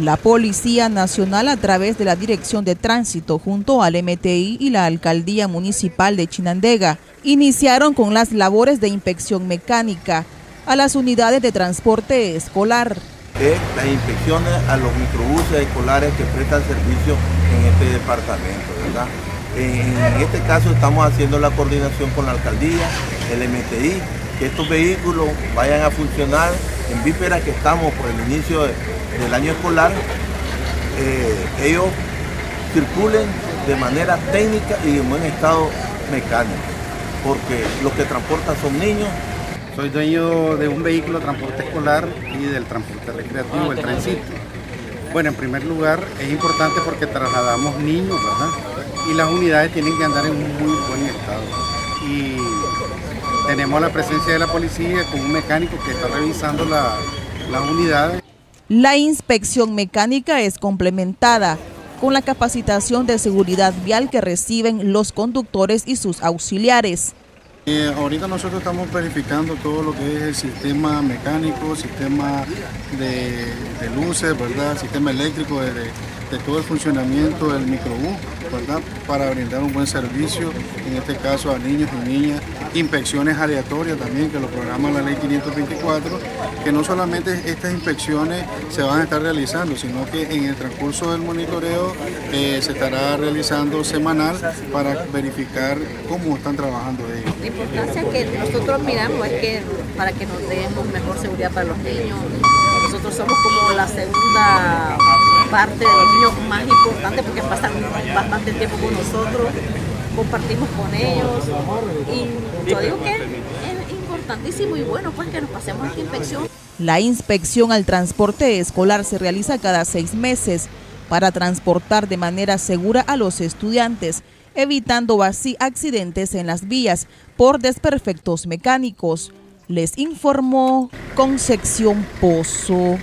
La Policía Nacional a través de la Dirección de Tránsito junto al MTI y la Alcaldía Municipal de Chinandega iniciaron con las labores de inspección mecánica a las unidades de transporte escolar. las inspecciones a los microbuses escolares que prestan servicio en este departamento, ¿verdad? En este caso estamos haciendo la coordinación con la alcaldía, el MTI, que estos vehículos vayan a funcionar en vísperas que estamos por el inicio del año escolar, eh, ellos circulen de manera técnica y en buen estado mecánico, porque los que transportan son niños. Soy dueño de un vehículo de transporte escolar y del transporte recreativo, el trencito. Bueno, en primer lugar es importante porque trasladamos niños, ¿verdad? Y las unidades tienen que andar en un muy buen estado. Y tenemos la presencia de la policía con un mecánico que está revisando las unidades. La inspección mecánica es complementada con la capacitación de seguridad vial que reciben los conductores y sus auxiliares. Eh, ahorita nosotros estamos verificando todo lo que es el sistema mecánico, sistema de, luces, ¿verdad? sistema eléctrico, de, de, todo el funcionamiento del microbús, ¿verdad? para brindar un buen servicio, en este caso a niños y niñas, inspecciones aleatorias también, que lo programa la ley 524, que no solamente estas inspecciones se van a estar realizando, sino que en el transcurso del monitoreo eh, se estará realizando semanal para verificar cómo están trabajando ellos importancia que nosotros miramos es que para que nos demos mejor seguridad para los niños. Nosotros somos como la segunda parte de los niños más importante porque pasan bastante tiempo con nosotros, compartimos con ellos y yo digo que es importantísimo y bueno pues que nos pasemos esta inspección. La inspección al transporte escolar se realiza cada seis meses para transportar de manera segura a los estudiantes evitando así accidentes en las vías por desperfectos mecánicos. Les informó Concepción Pozo.